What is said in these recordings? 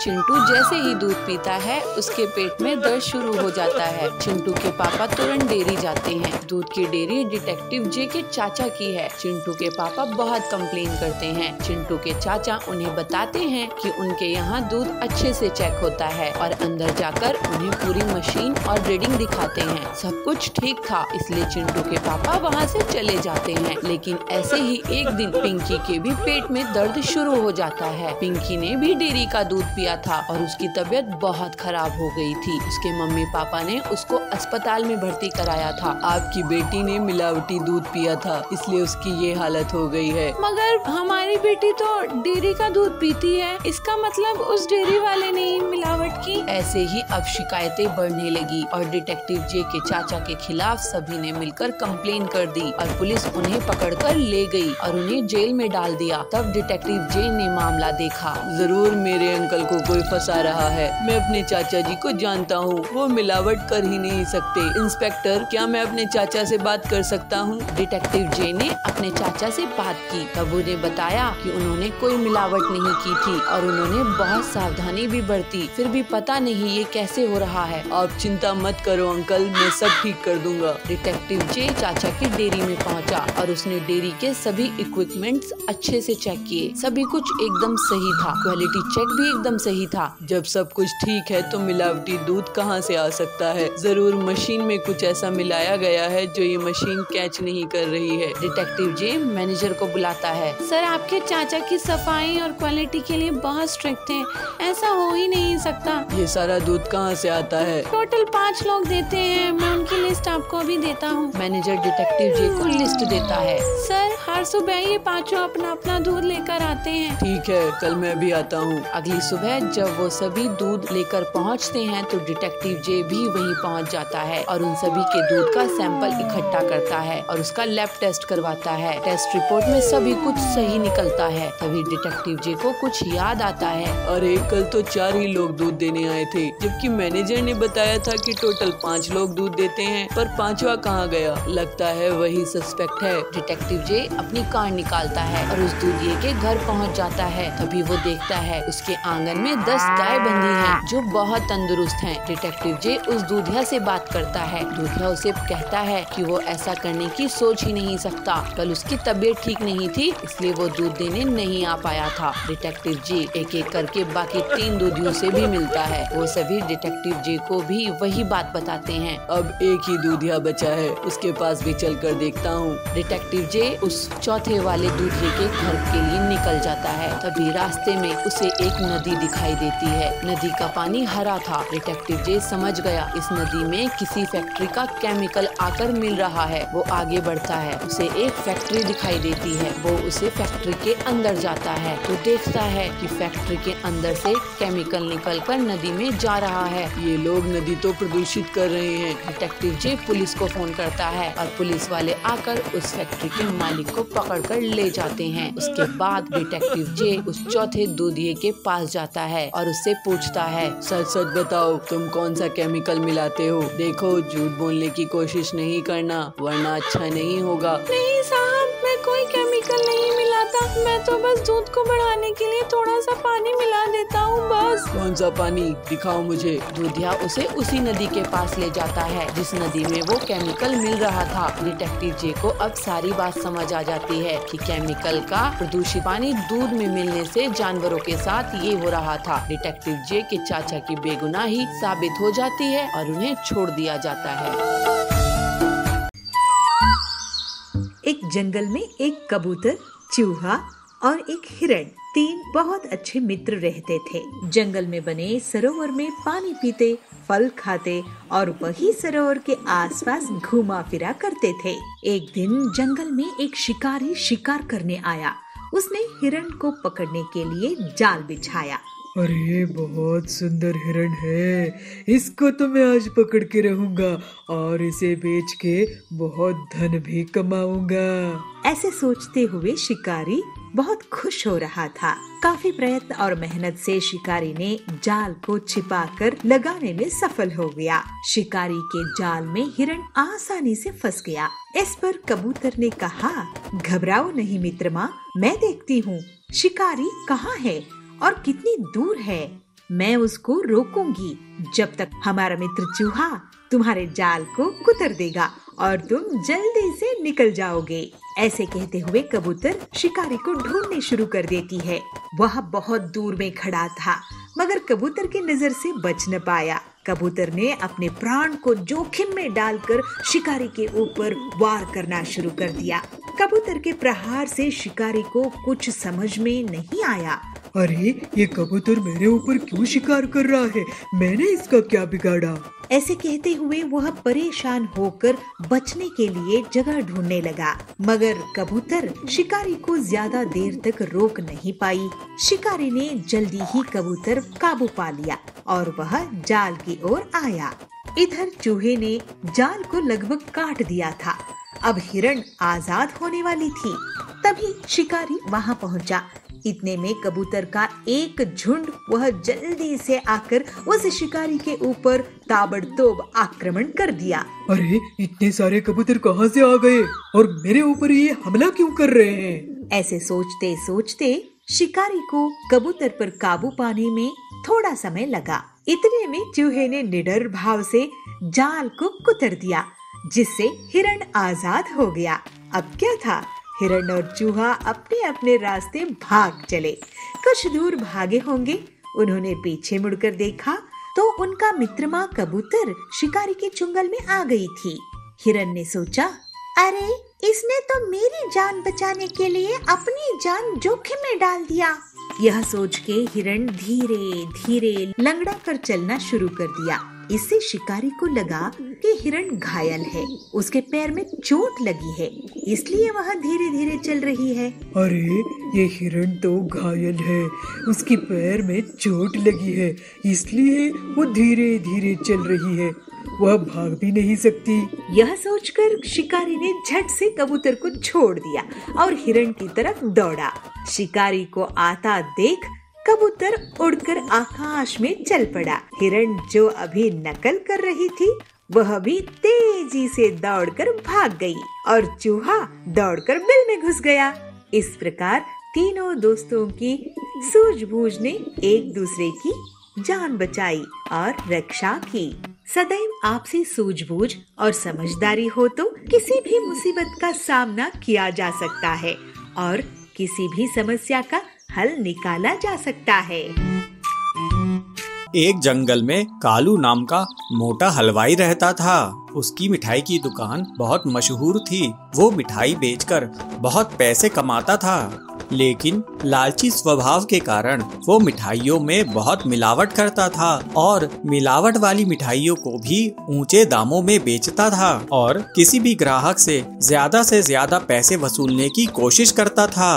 चिंटू जैसे ही दूध पीता है, उसके पेट में दर्द शुरू हो जाता है। चिंटू के पापा तुरंत डेयरी जाते हैं। दूध की डेयरी डिटेक्टिव जे के चाचा की है। चिंटू के पापा बहुत कंप्लेन करते हैं। चिंटू के चाचा उन्हें बताते हैं कि उनके यहाँ दूध अच्छे से चेक होता है और अंदर जाकर उन्हें पूरी मशीन और रीडिंग दिखाते हैं। सब कुछ ठीक था, इसलिए चिंटू के पापा वहाँ से चले जाते हैं। लेकिन ऐसे ही एक दिन पिंकी के भी पेट में दर्द शुरू हो जाता है। पिंकी ने भी डेयरी का दूध पिया था और उसकी तबीयत बहुत खराब हो गई थी। उसके मम्मी पापा ने उसको अस्पताल में भर्ती कराया था। आपकी बेटी ने मिलावटी दूध पिया था, इसलिए उसकी ये हालत हो गई है। मगर हमारी बेटी तो डेयरी का दूध पीती है। इसका मतलब उस डेयरी वाले ने मिलावट की। ऐसे ही अब शिकायतें बढ़ने लगी और डिटेक्टिव जे के चाचा के खिलाफ सभी ने मिलकर कंप्लेन कर दी और पुलिस उन्हें पकड़कर ले गई और उन्हें जेल में डाल दिया। तब डिटेक्टिव जे ने मामला देखा। ज़रूर मेरे अंकल को कोई फंसा रहा है। मैं अपने चाचा जी को जानता हूँ। वो मिलावट कर ही नहीं सकते। इंस्पेक्टर, क्या मैं अपने चाचा से बात कर सकता हूँ? डिटेक्टिव जे ने अपने चाचा से बात की। तब उन्हें बताया कि उन्होंने कोई मिलावट नहीं की थी और उन्होंने बहुत सावधानी भी बरती। फिर भी पता नहीं ये कैसे हो रहा है। आप चिंता मत करो अंकल, मैं सब ठीक कर दूँगा। डिटेक्टिव जे चाचा की डेयरी में पहुँचा और उसने डेयरी के सभी इक्विपमेंट्स अच्छे से चेक किए। सभी कुछ एकदम सही था। क्वालिटी चेक भी एकदम सही था। जब सब कुछ ठीक है तो मिलावटी दूध कहाँ से आ सकता है? ज़रूर मशीन में कुछ ऐसा मिलाया गया है जो ये मशीन कैच नहीं कर रही है। डिटेक्टिव जी मैनेजर को बुलाता है। सर आपके चाचा की सफ़ाई और क्वालिटी के लिए बहुत स्ट्रिक्ट है। ऐसा हो ही नहीं सकता। ये सारा दूध कहाँ से आता है? टोटल पाँच लोग देते हैं। मैं उनकी लिस्ट आपको अभी देता हूँ। मैनेजर डिटेक्टिव जी को लिस्ट देता है। सर हर सुबह ये पाँचों अपना अपना दूध लेकर आते हैं। ठीक है कल मैं भी आता हूँ। अगली सुबह जब वो सभी दूध लेकर पहुँचते हैं तो डिटेक्टिव जे भी वहीं पहुँच जाता है और उन सभी के दूध का सैंपल इकट्ठा करता है और उसका लैब टेस्ट करवाता है। टेस्ट रिपोर्ट में सभी कुछ सही निकलता है। तभी डिटेक्टिव जे को कुछ याद आता है। अरे कल तो चार ही लोग दूध देने आए थे जबकि मैनेजर ने बताया था कि टोटल पाँच लोग दूध देते हैं पर पांचवा कहाँ गया? लगता है वही सस्पेक्ट है। डिटेक्टिव जे अपनी कार निकालता है और उस दूधिये के घर पहुँच जाता है। तभी वो देखता है उसके आँगन में दस गाय बंधी हैं जो बहुत तंदुरुस्त हैं। डिटेक्टिव जे उस दूधिया से बात करता है। दूधिया उसे कहता है कि वो ऐसा करने की सोच ही नहीं सकता। कल उसकी तबीयत ठीक नहीं थी इसलिए वो दूध देने नहीं आ पाया था। डिटेक्टिव जे एक एक करके बाकी तीन दूधियों से भी मिलता है। वो सभी डिटेक्टिव जे को भी वही बात बताते हैं। अब एक ही दूधिया बचा है उसके पास भी चल कर देखता हूँ। डिटेक्टिव जे उस चौथे वाले दूधिये के घर के लिए निकल जाता है। तभी रास्ते में उसे एक नदी दिखाई देती है। नदी का पानी हरा था। डिटेक्टिव जे समझ गया, इस नदी में किसी फैक्ट्री का केमिकल आकर मिल रहा है। वो आगे बढ़ता है। उसे एक फैक्ट्री दिखाई देती है। वो उसे फैक्ट्री के अंदर जाता है। तो देखता है कि फैक्ट्री के अंदर से केमिकल निकल कर नदी में जा रहा है। ये लोग नदी तो प्रदूषित कर रहे हैं। डिटेक्टिव जे पुलिस को फ़ोन करता है और पुलिस वाले आकर उस फैक्ट्री के मालिक को पकड़ कर ले जाते हैं। उसके बाद डिटेक्टिव जे उस चौथे दूधिये के पास जाता है और उससे पूछता है, सच सच बताओ, तुम कौन सा केमिकल मिलाते हो? देखो, झूठ बोलने की कोशिश नहीं करना, वरना अच्छा नहीं होगा। नहीं साहब, मैं कोई केमिकल नहीं मिलाता मैं तो बस दूध को बढ़ाने के लिए थोड़ा सा पानी मिला देता हूँ बस। कौन सा पानी? दिखाओ मुझे। दूधिया उसे उसी नदी के पास ले जाता है जिस नदी में वो केमिकल मिल रहा था। डिटेक्टिव जे को अब सारी बात समझ आ जाती है कि केमिकल का प्रदूषित पानी दूध में मिलने से जानवरों के साथ ये हो रहा था। डिटेक्टिव जे के चाचा की बेगुनाही साबित हो जाती है और उन्हें छोड़ दिया जाता है। एक जंगल में एक कबूतर चूहा और एक हिरण तीन बहुत अच्छे मित्र रहते थे। जंगल में बने सरोवर में पानी पीते, फल खाते और वही सरोवर के आसपास घूमा फिरा करते थे। एक दिन जंगल में एक शिकारी शिकार करने आया। उसने हिरण को पकड़ने के लिए जाल बिछाया। अरे, बहुत सुंदर हिरण है। इसको तो मैं आज पकड़ के रहूँगा और इसे बेच के बहुत धन भी कमाऊँगा। ऐसे सोचते हुए शिकारी बहुत खुश हो रहा था। काफ़ी प्रयत्न और मेहनत से शिकारी ने जाल को छिपाकर लगाने में सफल हो गया। शिकारी के जाल में हिरण आसानी से फंस गया। इस पर कबूतर ने कहा, घबराओ नहीं मित्रमा मैं देखती हूँ। शिकारी कहाँ है? और कितनी दूर है। मैं उसको रोकूँगी जब तक हमारा मित्र चूहा तुम्हारे जाल को कुतर देगा और तुम जल्दी से निकल जाओगे। ऐसे कहते हुए कबूतर शिकारी को ढूँढने शुरू कर देती है। वह बहुत दूर में खड़ा था, मगर कबूतर की नज़र से बच न पाया। कबूतर ने अपने प्राण को जोखिम में डालकर शिकारी के ऊपर वार करना शुरू कर दिया। कबूतर के प्रहार से शिकारी को कुछ समझ में नहीं आया। अरे, ये कबूतर मेरे ऊपर क्यों शिकार कर रहा है? मैंने इसका क्या बिगाड़ा? ऐसे कहते हुए वह परेशान होकर बचने के लिए जगह ढूँढने लगा। मगर कबूतर शिकारी को ज़्यादा देर तक रोक नहीं पाई। शिकारी ने जल्दी ही कबूतर काबू पा लिया और वह जाल की ओर आया। इधर चूहे ने जाल को लगभग काट दिया था। अब हिरण आज़ाद होने वाली थी। तभी शिकारी वहाँ पहुँचा। इतने में कबूतर का एक झुंड वह जल्दी से आकर उस शिकारी के ऊपर ताबड़तोब आक्रमण कर दिया। अरे इतने सारे कबूतर कहाँ से आ गए? और मेरे ऊपर ये हमला क्यों कर रहे हैं? ऐसे सोचते सोचते शिकारी को कबूतर पर काबू पाने में थोड़ा समय लगा। इतने में चूहे ने निडर भाव से जाल को कुतर दिया जिससे हिरण आज़ाद हो गया। अब क्या था? हिरण और चूहा अपने अपने रास्ते भाग चले। कुछ दूर भागे होंगे। उन्होंने पीछे मुड़कर देखा तो उनका मित्र माँ कबूतर शिकारी के चुंगल में आ गई थी। हिरण ने सोचा, अरे, इसने तो मेरी जान बचाने के लिए अपनी जान जोखिम में डाल दिया। यह सोच के हिरण धीरे धीरे लंगड़ा कर चलना शुरू कर दिया। इससे शिकारी को लगा कि हिरण घायल है। उसके पैर में चोट लगी है इसलिए वह धीरे धीरे चल रही है। अरे ये हिरण तो घायल है। उसके पैर में चोट लगी है इसलिए वो धीरे धीरे चल रही है। वह भाग भी नहीं सकती। यह सोचकर शिकारी ने झट से कबूतर को छोड़ दिया और हिरण की तरफ़ दौड़ा। शिकारी को आता देख कबूतर उड़कर आकाश में चल पड़ा। हिरण जो अभी नकल कर रही थी, वह भी तेज़ी से दौड़कर भाग गई और चूहा दौड़कर बिल में घुस गया। इस प्रकार तीनों दोस्तों की सूझबूझ ने एक दूसरे की जान बचाई और रक्षा की। सदैव आपसी सूझबूझ और समझदारी हो तो किसी भी मुसीबत का सामना किया जा सकता है और किसी भी समस्या का हल निकाला जा सकता है। एक जंगल में कालू नाम का मोटा हलवाई रहता था। उसकी मिठाई की दुकान बहुत मशहूर थी। वो मिठाई बेचकर बहुत पैसे कमाता था। लेकिन लालची स्वभाव के कारण वो मिठाइयों में बहुत मिलावट करता था और मिलावट वाली मिठाइयों को भी ऊँचे दामों में बेचता था और किसी भी ग्राहक से ज़्यादा से ज़्यादा पैसे वसूलने की कोशिश करता था।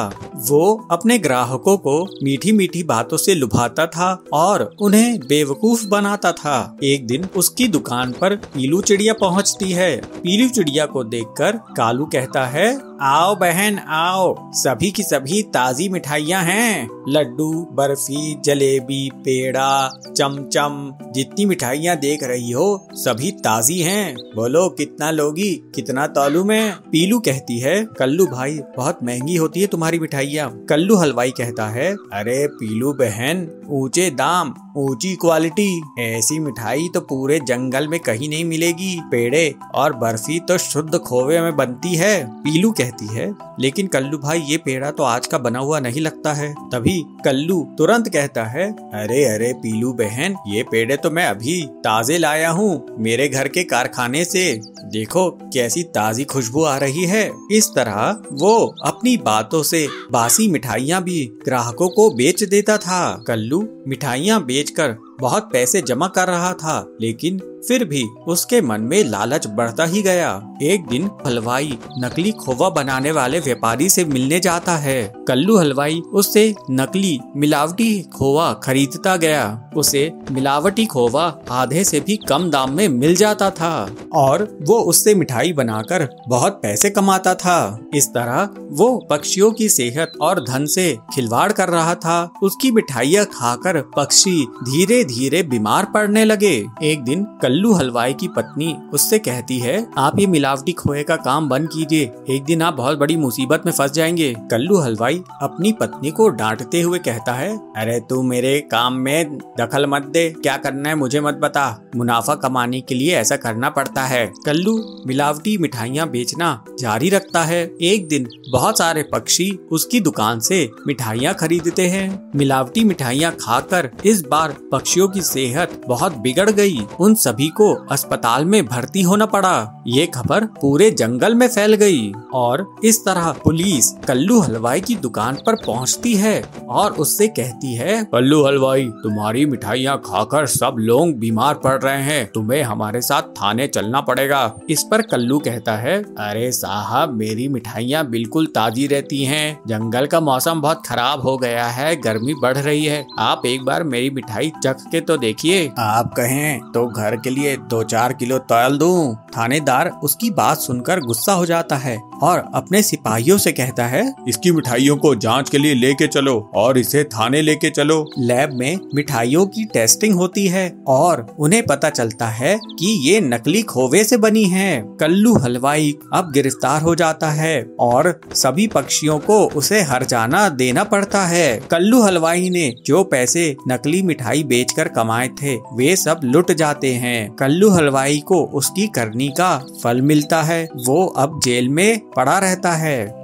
वो अपने ग्राहकों को मीठी मीठी बातों से लुभाता था और उन्हें बेवकूफ़ बनाता था। एक दिन उसकी दुकान पर पीलू चिड़िया पहुँचती है। पीलू चिड़िया को देखकर कालू कहता है, आओ बहन, आओ। सभी की सभी ताजी मिठाइयाँ हैं। लड्डू, बर्फ़ी, जलेबी, पेड़ा, चमचम, जितनी मिठाइयाँ देख रही हो, सभी ताजी हैं। बोलो, कितना लोगी, कितना तौलू में? पीलू कहती है, कल्लू भाई, बहुत महँगी होती है तुम्हारी मिठाइयाँ। कल्लू हलवाई कहता है, अरे पीलू बहन, ऊँचे दाम, ऊँची क्वालिटी। ऐसी मिठाई तो पूरे जंगल में कहीं नहीं मिलेगी। पेड़े और बर्फ़ी तो शुद्ध खोवे में बनती है, पीलू कहती है। लेकिन कल्लू भाई, ये पेड़ा तो आज का बना हुआ नहीं लगता है। तभी कल्लू तुरंत कहता है, अरे अरे, पीलू बहन, ये पेड़े तो मैं अभी ताजे लाया हूँ, मेरे घर के कारखाने से। देखो, कैसी ताजी खुशबू आ रही है। इस तरह वो अपनी बातों से बासी मिठाइयाँ भी ग्राहकों को बेच देता था। कल्लू मिठाइयाँ बेचकर बहुत पैसे जमा कर रहा था, लेकिन फिर भी उसके मन में लालच बढ़ता ही गया। एक दिन हलवाई नकली खोवा बनाने वाले व्यापारी से मिलने जाता है। कल्लू हलवाई उससे नकली मिलावटी खोवा खरीदता गया। उसे मिलावटी खोवा आधे से भी कम दाम में मिल जाता था और वो उससे मिठाई बनाकर बहुत पैसे कमाता था। इस तरह वो पक्षियों की सेहत और धन से खिलवाड़ कर रहा था। उसकी मिठाइयाँ खाकर पक्षी धीरे धीरे बीमार पड़ने लगे। एक दिन कल्लू हलवाई की पत्नी उससे कहती है, आप ये मिलावटी खोए का काम बंद कीजिए। एक दिन आप बहुत बड़ी मुसीबत में फंस जाएँगे। कल्लू हलवाई अपनी पत्नी को डांटते हुए कहता है, अरे तू मेरे काम में दखल मत दे। क्या करना है मुझे मत बता। मुनाफा कमाने के लिए ऐसा करना पड़ता है। कल्लू मिलावटी मिठाइयाँ बेचना जारी रखता है। एक दिन बहुत सारे पक्षी उसकी दुकान से मिठाइयाँ खरीदते हैं। मिलावटी मिठाइयाँ खाकर इस बार पक्षियों की सेहत बहुत बिगड़ गई। उन सभी को अस्पताल में भर्ती होना पड़ा। ये खबर पूरे जंगल में फैल गई और इस तरह पुलिस कल्लू हलवाई की दुकान पर पहुँचती है और उससे कहती है कल्लू हलवाई तुम्हारी मिठाइयाँ खाकर सब लोग बीमार पड़ रहे हैं। तुम्हें हमारे साथ थाने चलना पड़ेगा। इस पर कल्लू कहता है अरे साहब मेरी मिठाइयाँ बिल्कुल ताजी रहती हैं। जंगल का मौसम बहुत खराब हो गया है गर्मी बढ़ रही है। आप एक बार मेरी मिठाई चख के तो देखिए। आप कहें तो घर के लिए दो चार किलो तल दूँ। थानेदार उसकी बात सुनकर गुस्सा हो जाता है। और अपने सिपाहियों से कहता है इसकी मिठाइयों को जाँच के लिए लेके चलो और इसे थाने लेके चलो। लैब में मिठाइयों की टेस्टिंग होती है और उन्हें पता चलता है कि ये नकली खोवे से बनी है। कल्लू हलवाई अब गिरफ़्तार हो जाता है और सभी पक्षियों को उसे हर जाना देना पड़ता है। कल्लू हलवाई ने जो पैसे नकली मिठाई बेचकर कमाए थे वे सब लुट जाते हैं। कल्लू हलवाई को उसकी करनी का फल मिलता है। वो अब जेल में पड़ा रहता है।